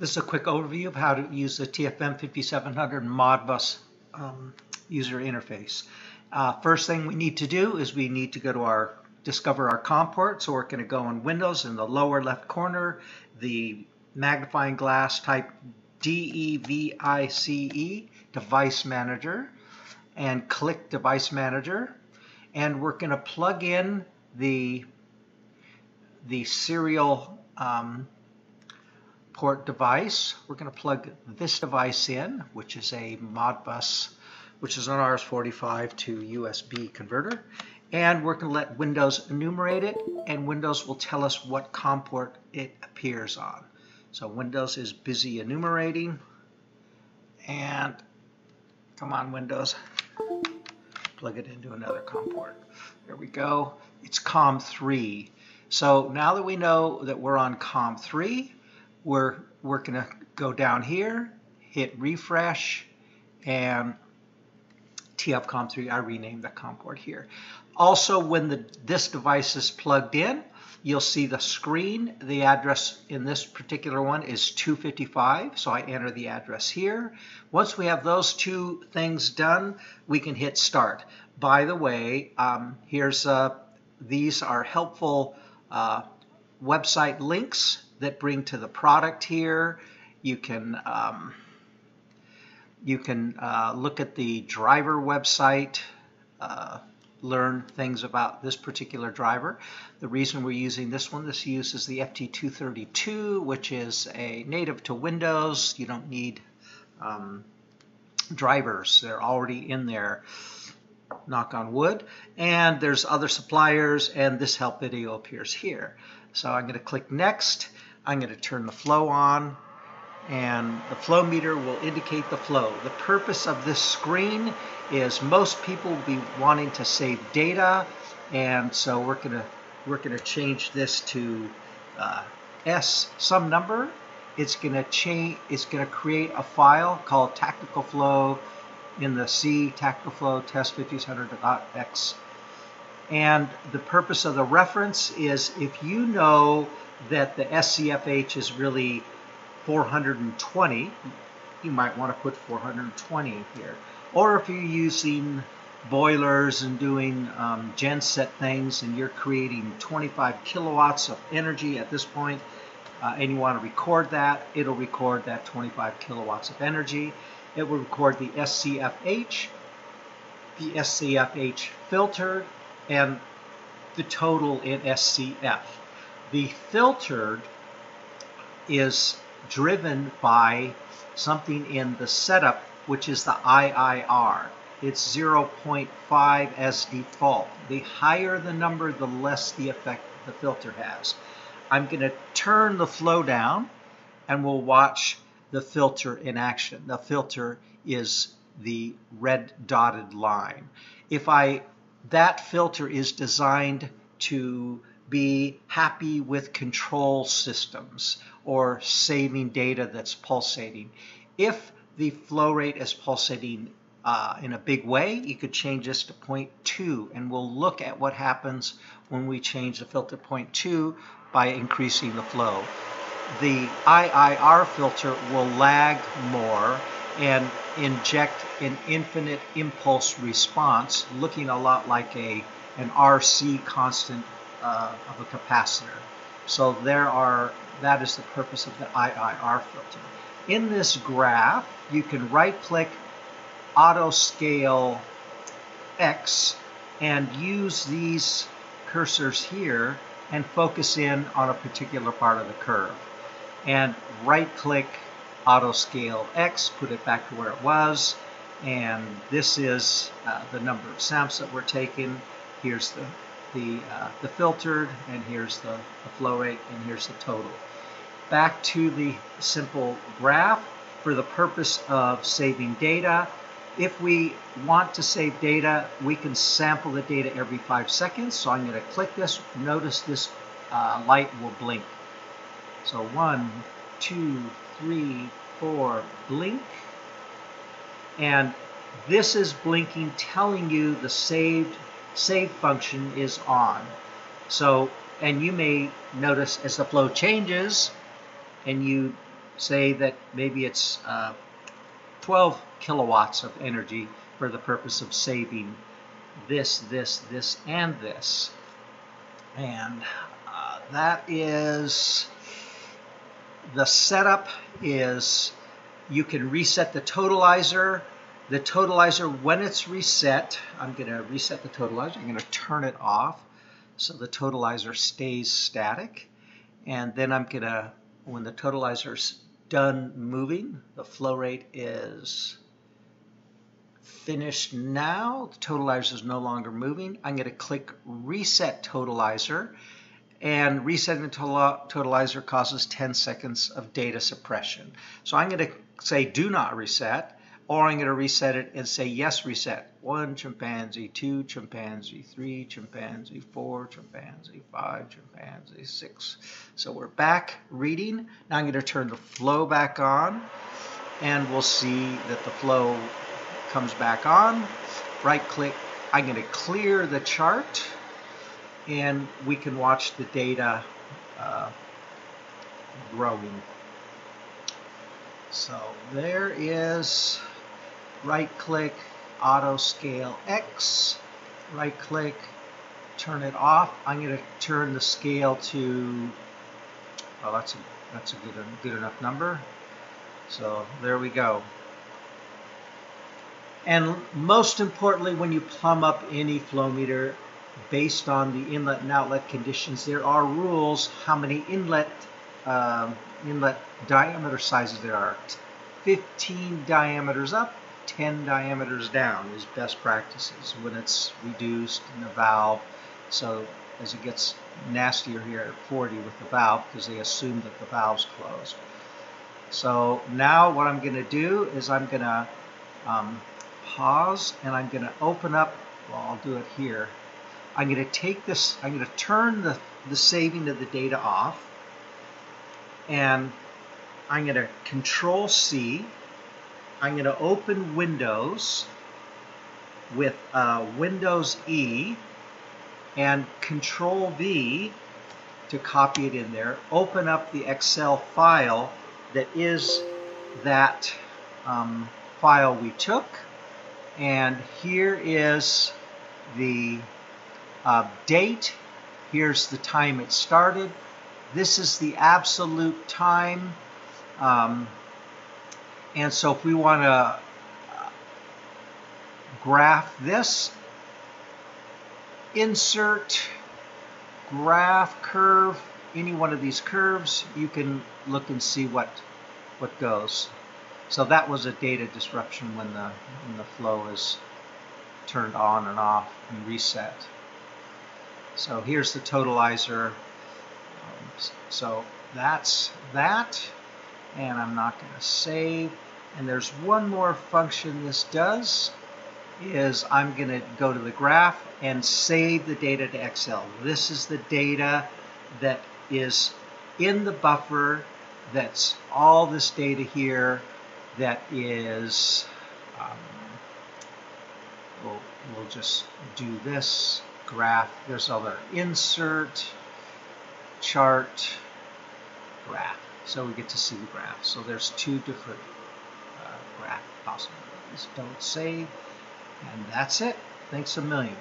This is a quick overview of how to use the TFM 5700 Modbus um, user interface. Uh, first thing we need to do is we need to go to our discover our COM port. So we're going to go in Windows in the lower left corner, the magnifying glass type DEVICE Device Manager and click Device Manager and we're going to plug in the the serial um, port device. We're going to plug this device in, which is a Modbus, which is an RS-485 to USB converter. And we're going to let Windows enumerate it, and Windows will tell us what COM port it appears on. So Windows is busy enumerating. And come on, Windows. Plug it into another COM port. There we go. It's COM3. So now that we know that we're on COM3, we're, we're going to go down here, hit refresh, and TFCOM3, I renamed the COM port here. Also, when the, this device is plugged in, you'll see the screen. The address in this particular one is 255, so I enter the address here. Once we have those two things done, we can hit start. By the way, um, here's uh, these are helpful uh, website links that bring to the product here. You can um, you can uh, look at the driver website, uh, learn things about this particular driver. The reason we're using this one, this uses the FT232, which is a native to Windows. You don't need um, drivers. They're already in there knock on wood. And there's other suppliers, and this help video appears here. So I'm going to click next. I'm going to turn the flow on, and the flow meter will indicate the flow. The purpose of this screen is most people will be wanting to save data, and so we're going to we're going to change this to uh, S some number. It's going to change. It's going to create a file called tactical flow in the C tactical flow test 5600.x. And the purpose of the reference is if you know that the SCFH is really 420, you might want to put 420 here. Or if you're using boilers and doing um, genset things and you're creating 25 kilowatts of energy at this point, uh, and you want to record that, it'll record that 25 kilowatts of energy. It will record the SCFH, the SCFH filtered, and the total in SCF. The filtered is driven by something in the setup, which is the IIR. It's 0.5 as default. The higher the number, the less the effect the filter has. I'm going to turn the flow down and we'll watch the filter in action. The filter is the red dotted line. If I that filter is designed to be happy with control systems or saving data that's pulsating. If the flow rate is pulsating uh, in a big way, you could change this to 0.2 and we'll look at what happens when we change the filter 0.2 by increasing the flow. The IIR filter will lag more and inject an infinite impulse response looking a lot like a an RC constant uh, of a capacitor. So there are that is the purpose of the IIR filter. In this graph, you can right click auto scale X and use these cursors here and focus in on a particular part of the curve. And right click auto scale X, put it back to where it was. And this is uh, the number of samples that were taken. Here's the the, uh, the filtered, and here's the, the flow rate, and here's the total. Back to the simple graph for the purpose of saving data. If we want to save data, we can sample the data every five seconds. So I'm going to click this. Notice this uh, light will blink. So one, two, three, four, blink. And this is blinking telling you the saved save function is on. So, and you may notice as the flow changes and you say that maybe it's uh, 12 kilowatts of energy for the purpose of saving this, this, this, and this. And uh, that is the setup is you can reset the totalizer. The totalizer, when it's reset, I'm going to reset the totalizer. I'm going to turn it off so the totalizer stays static. And then I'm going to, when the totalizer's done moving, the flow rate is finished now. The totalizer is no longer moving. I'm going to click Reset Totalizer and resetting the totalizer causes 10 seconds of data suppression. So I'm going to say do not reset, or I'm going to reset it and say yes reset. One chimpanzee, two chimpanzee, three chimpanzee, four chimpanzee, five chimpanzee, six. So we're back reading. Now I'm going to turn the flow back on, and we'll see that the flow comes back on. Right click. I'm going to clear the chart and we can watch the data uh, growing. So there is right click auto scale X, right click turn it off. I'm going to turn the scale to, well that's a, that's a good, good enough number. So there we go. And most importantly, when you plumb up any flow meter, based on the inlet and outlet conditions, there are rules how many inlet um, inlet diameter sizes there are. 15 diameters up, 10 diameters down is best practices when it's reduced in the valve. So as it gets nastier here at 40 with the valve because they assume that the valve's closed. So now what I'm going to do is I'm going to um, pause and I'm going to open up, well I'll do it here, I'm going to take this, I'm going to turn the, the saving of the data off and I'm going to control C. I'm going to open Windows with uh, Windows E and control V to copy it in there. Open up the Excel file that is that um, file we took and here is the uh, date. Here's the time it started. This is the absolute time. Um, and so if we want to graph this, insert graph curve, any one of these curves, you can look and see what what goes. So that was a data disruption when the when the flow is turned on and off and reset. So here's the totalizer. Um, so that's that. And I'm not going to save. And there's one more function this does is I'm going to go to the graph and save the data to Excel. This is the data that is in the buffer that's all this data here that is um, we'll, we'll just do this graph. There's other insert, chart, graph. So we get to see the graph. So there's two different uh, graph possibilities. Don't save. And that's it. Thanks a million.